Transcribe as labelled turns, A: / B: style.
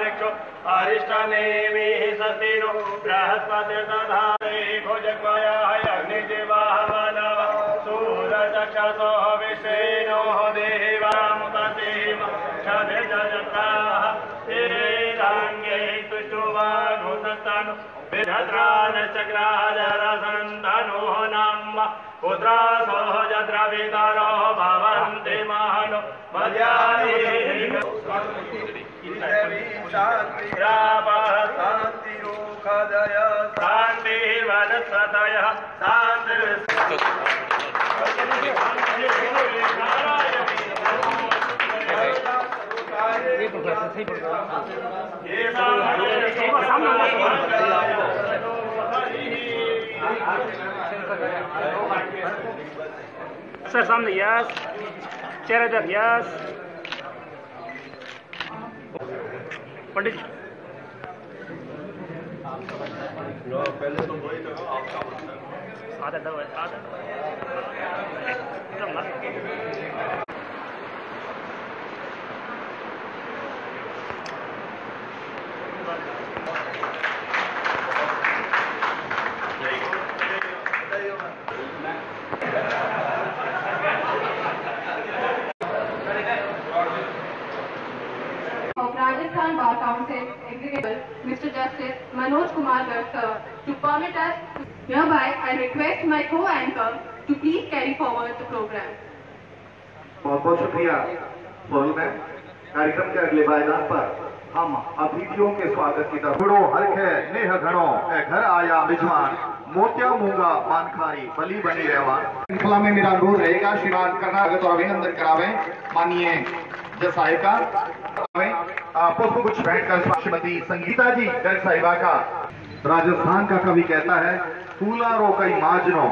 A: अन्तरिक्षो अरिष्टनेमि सस्तिनो बृहस्पतिर्दधारे भोजग्मयाय अग्निदेवाः मानव सूरचक्षसो विश्वेनोः चक्राजरसन्तनुः नाम पुत्रासोः जद्रवितरो भवन्ति महनो मर्यादे
B: शान्ति शान्तिरोखदय
A: शान्तिर्वनस्पतयः शान्तिर्
C: Sir, सामने यस चेहरे तरफ़ यस। पंडित जी। आधा दवा आधा एकदम
D: Rajasthan Bar Council Executive, Mr. Justice Manoj Kumar Garg, sir, to permit us. Hereby, I request my co-anchor to please carry forward the program.
E: बहुत बहुत शुक्रिया सोनल मैम कार्यक्रम के अगले पायदान पर हम अतिथियों के स्वागत की तरफ़ गुड़ो हरखे नेह घणो ए घर आया मिजमान मोतिया मूँगा मानखारी बली बनी रहवान श्रृंखला में मेरा अनुरोध रहेगा श्रीमान कर्नागत और अभिनंदन करावे माननीय जज आपस पुष्प कुछ बैठकर श्रीमती संगीता जी गर्ग साहिबा का। राजस्थान का कवि कहता है फूला रो कई माजनो